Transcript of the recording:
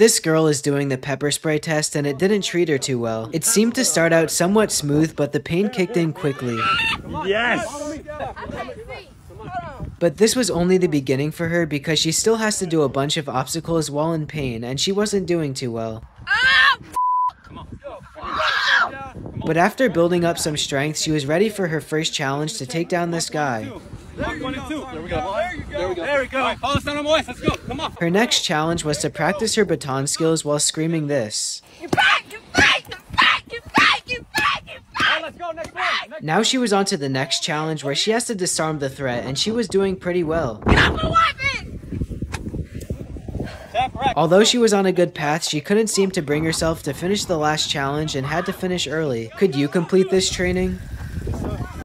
This girl is doing the pepper spray test and it didn't treat her too well. It seemed to start out somewhat smooth, but the pain kicked in quickly. Yes! But this was only the beginning for her because she still has to do a bunch of obstacles while in pain and she wasn't doing too well. But after building up some strength, she was ready for her first challenge to take down this guy. Her next challenge was to practice her baton skills while screaming this. Now she was on to the next challenge where she has to disarm the threat and she was doing pretty well. Tap right. Although she was on a good path, she couldn't seem to bring herself to finish the last challenge and had to finish early. Could you complete this training?